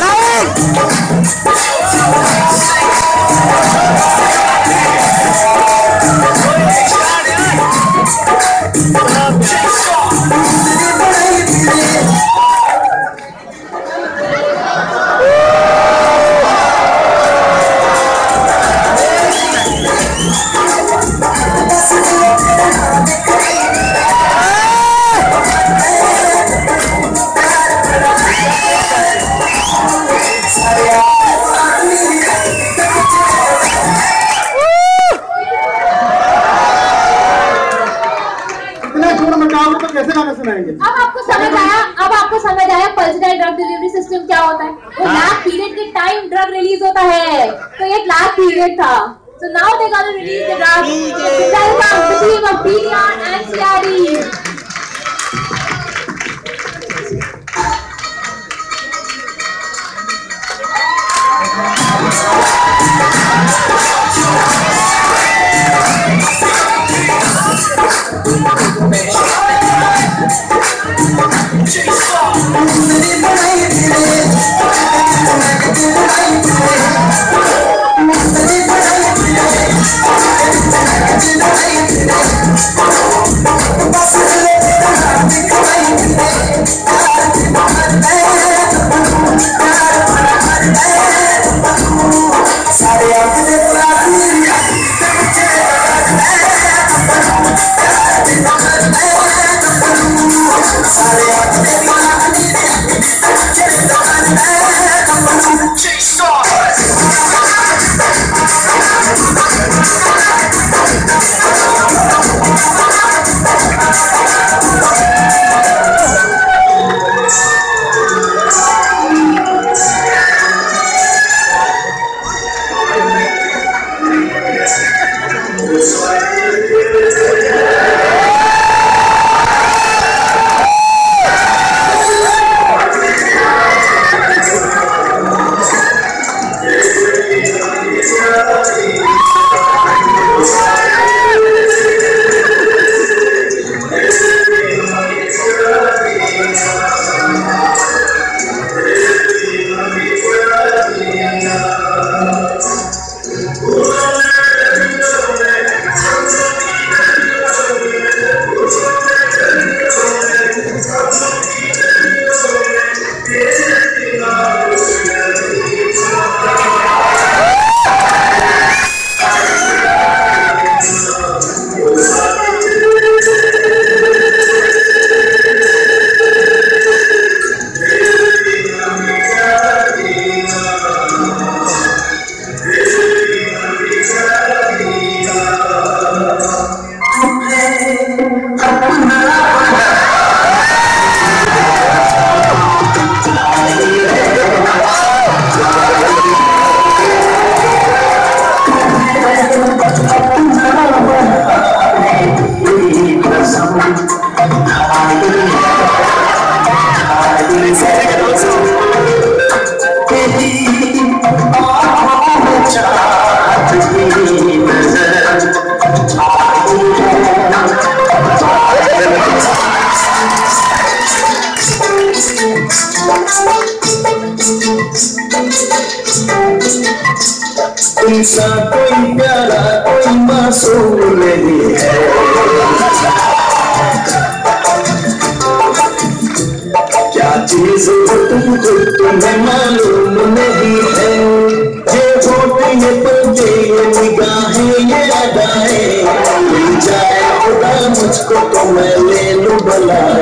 lên! अब आपको समझ आया? अब आपको समझ आया पल्सडाइल ड्रग डिलीवरी सिस्टम क्या होता है? वो लैग पीरियड के टाइम ड्रग रिलीज़ होता है। तो ये लैग पीरियड था। So now they gonna release the drug. Welcome the team of BDR and CRD. Chase. कोई प्यारा, कोई मासूम नहीं है। क्या चीज़ वो तुमको तुम्हें मालूम नहीं है? ये होते ये पलके ये निगाहें, ये अदाएँ मिल जाए खुदा, मुझको तो मैं ले लूँ बुलाए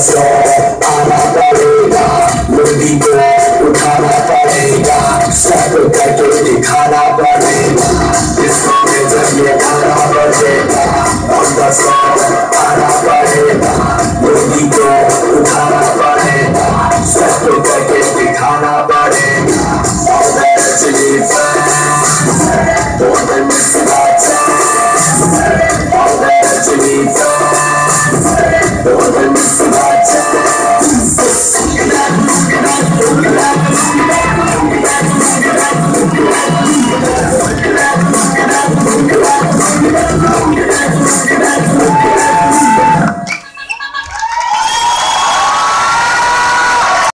coração